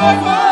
Yeah.